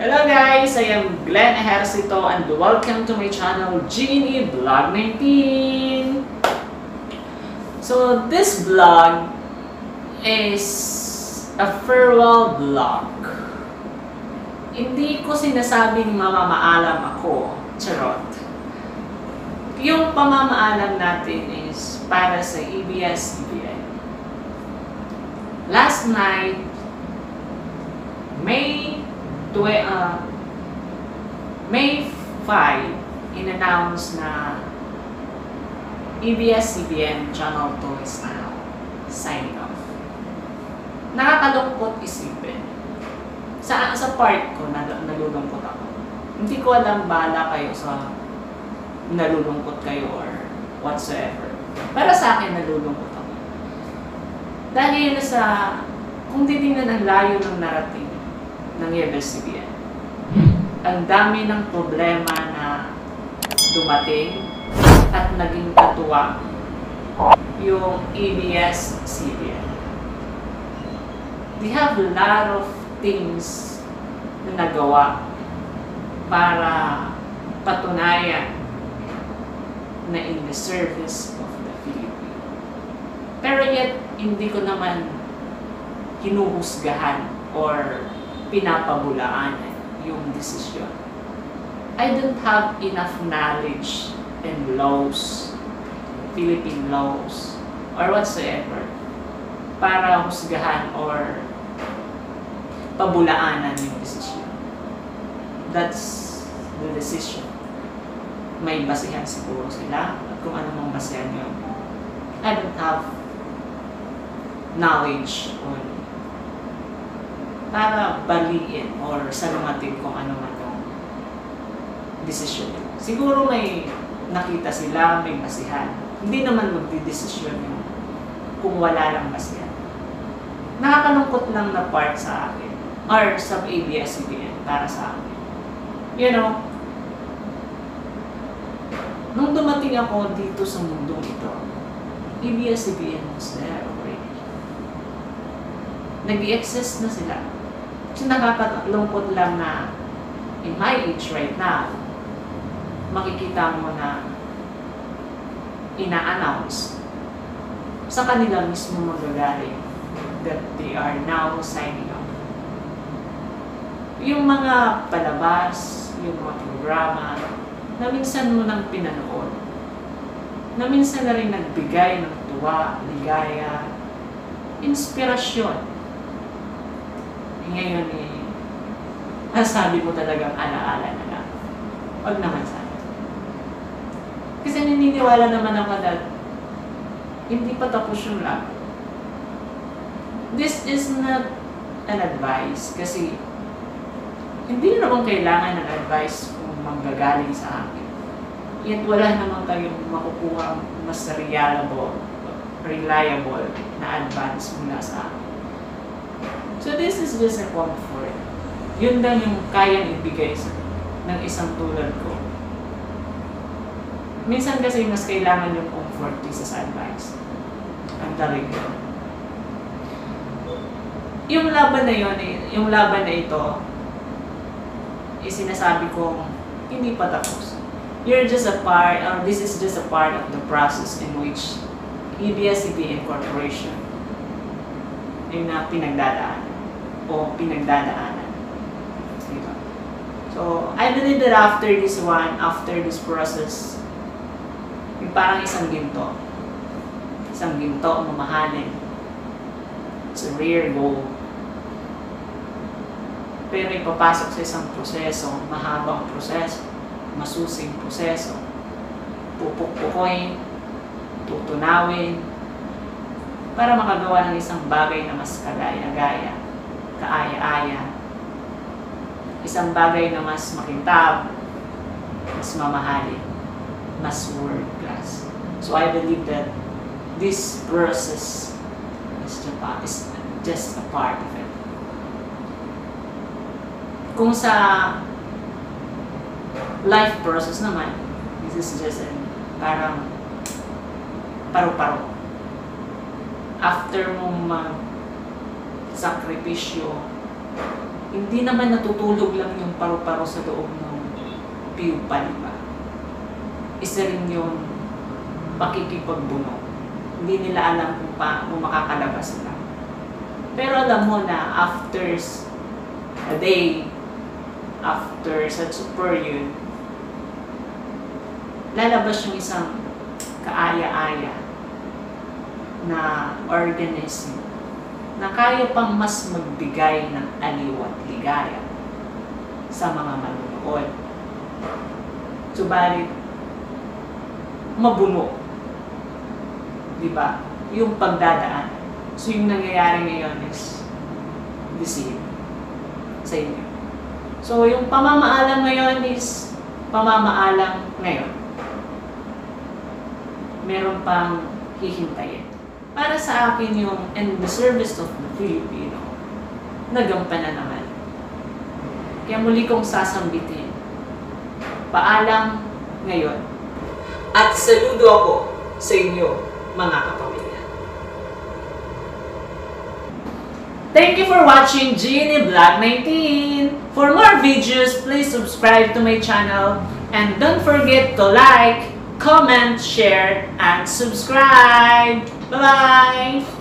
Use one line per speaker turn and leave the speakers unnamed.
Hello guys, I am Glenn Ejercito and welcome to my channel Genie Vlog 19. So this vlog is a farewell vlog. Hindi ko sinasabing mamamaalam ako, charot. Yung pamamaalam natin is para sa E ABS-CBN. Last night, May uh, May 5, in-announce na E ABS-CBN Channel 2 is now signing off. Nakakalungkot isipin. Sa, sa part ko, nal- nalulungkot ako. Hindi ko alam bala kayo sa nalulungkot kayo or whatsoever. Para sa akin, nalulungkot ako. Dahil sa, kung titingnan ang layo ng narrative ng ABS-CBN, ang dami ng problema na dumating at naging katuwa yung ABS-CBN. They have a lot of things na nagawa para patunayan na in the service of the Philippines. Pero yet, hindi ko naman hinuhusgahan or pinapabulaan yung desisyon. I don't have enough knowledge and laws, Philippine laws, or whatsoever, para husgahan or pabulaanan yung desisyon. That's the decision. May basihan siguro sila at kung ano mang basihan yun. I don't have knowledge on para baliin or salumatin kung ano man yung desisyon. Siguro may nakita sila, may basihan. Hindi naman magdidesisyon yung kung wala lang basihan. Nakakalungkot lang na part sa akin or sa ABS-CBN para sa akin. You know, nung dumating ako dito sa mundong ito, ABS-CBN was there already. Nag-exist na sila. So nakakalungkot lang na in my age right now, makikita mo na ina-announce sa kanila mismo magagaling that they are now signing up. Yung mga palabas, yung mga programa, na minsan mo nang pinanood, na minsan na rin nagbigay ng tuwa, ligaya, inspirasyon. Ngayon eh, masabi mo talagang alaala na lang. Huwag naman sana. Kasi naniniwala naman ako that hindi pa tapos yung lahat. This is not an advice kasi hindi naman kailangan ng advice kung manggagaling sa akin. Yet wala naman kayong makukuha mas reliable, reliable na advice mula sa akin. So this is just a comfort. Yun lang yung kayang ibigay sa ng isang tulad ko. Minsan kasi mas kailangan yung comfort sa advice. Ang tarig yun. Yung laban na yun, eh, yung laban na ito, is sinasabi ko, hindi pa tapos. You're just a part, or this is just a part of the process in which E ABS-CBN Corporation na pinagdadaanan o pinagdadaanan. Diba? So, I believe that after this one, after this process, yung parang isang ginto. Isang ginto, mamahalin. It's a rare gold. Pero ipapasok sa isang proseso, mahabang proseso, masusing proseso. Pupukpukoy, tutunawin, para makagawa ng isang bagay na mas kagaya-gaya, kaaya-aya. Isang bagay na mas makintab, mas mamahalin, mas world class. So I believe that this process is just a, part of it. Kung sa life process naman, this is just an, parang paru-paro. After mong mag sakripisyo, hindi naman natutulog lang yung paru-paro sa loob ng pupa, di ba? Isa rin yung pakikipagbuno. Hindi nila alam kung paano makakalabas sila. Pero alam mo na after a day, after such a period, lalabas yung isang kaaya-aya na organism na kaya pang mas magbigay ng aliw at ligaya sa mga manunood. Subalit, mabuno. Di ba? Yung pagdadaan. So, yung nangyayari ngayon is deceive sa inyo. So, yung pamamaalam ngayon is pamamaalam ngayon. Meron pang hihintayin. Para sa akin yung in the service of the Filipino, nagampanan naman. Kaya muli kong sasambitin. Paalam ngayon. At saludo ako sa inyo, mga kapamilya. Thank you for watching Genie Vlog 19. For more videos, please subscribe to my channel and don't forget to like, comment, share, and subscribe. 拜拜。